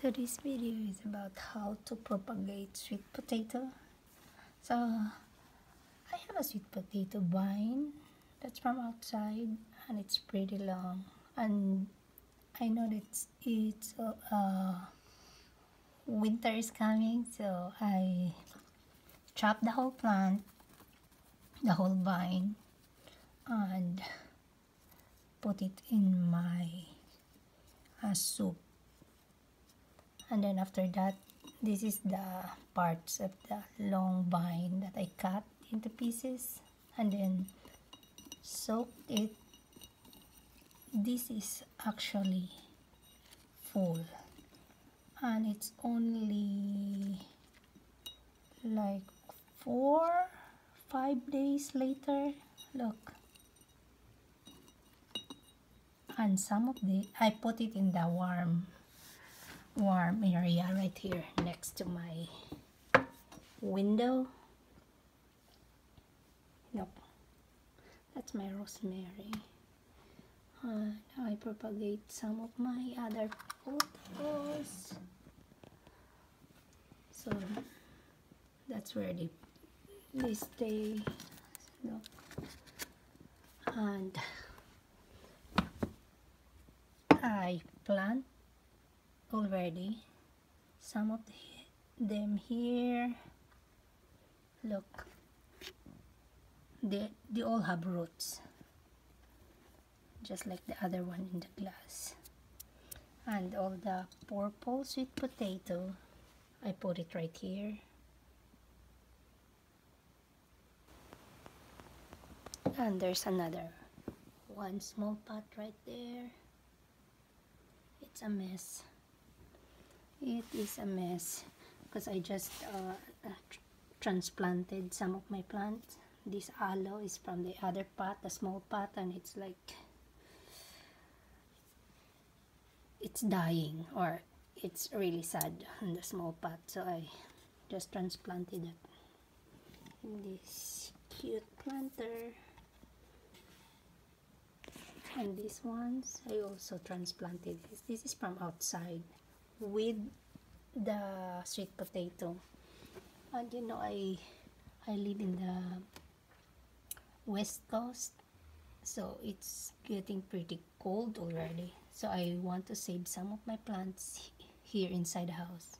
So this video is about how to propagate sweet potato. So I have a sweet potato vine that's from outside and it's pretty long and I know that it's, uh, uh, winter is coming so I chopped the whole plant, the whole vine and put it in my uh, soup and then after that this is the parts of the long vine that I cut into pieces and then soaked it. This is actually full. And it's only like four five days later look. And some of the I put it in the warm warm area right here next to my window. Nope. That's my rosemary. Uh, now I propagate some of my other pothos. So that's where they, they stay. Look and I plant already. Some of the, them here. Look. They, they all have roots. Just like the other one in the glass. And all the purple sweet potato. I put it right here. And there's another one. Small pot right there. It's a mess it is a mess because I just uh, uh, tr transplanted some of my plants. This aloe is from the other pot the small pot and it's like it's dying or it's really sad in the small pot so I just transplanted it. In this cute planter. And these ones I also transplanted this. This is from outside with the sweet potato. And you know I I live in the west coast so it's getting pretty cold already. So I want to save some of my plants here inside the house.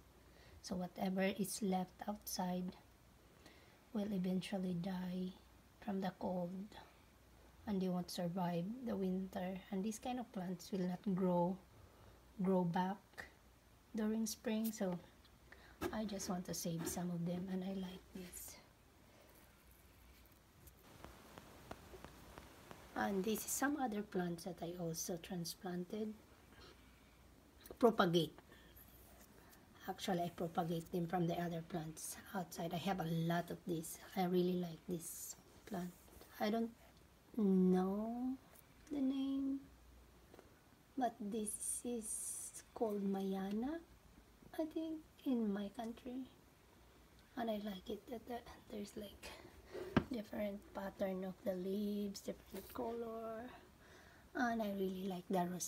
So whatever is left outside will eventually die from the cold. And they won't survive the winter. And these kind of plants will not grow grow back during spring so I just want to save some of them and I like this. And this is some other plants that I also transplanted. Propagate. Actually I propagate them from the other plants outside. I have a lot of this. I really like this plant. I don't know the name but this is called Mayana, I think, in my country. And I like it that, there's like different pattern of the leaves, different color. And I really like the rosemary.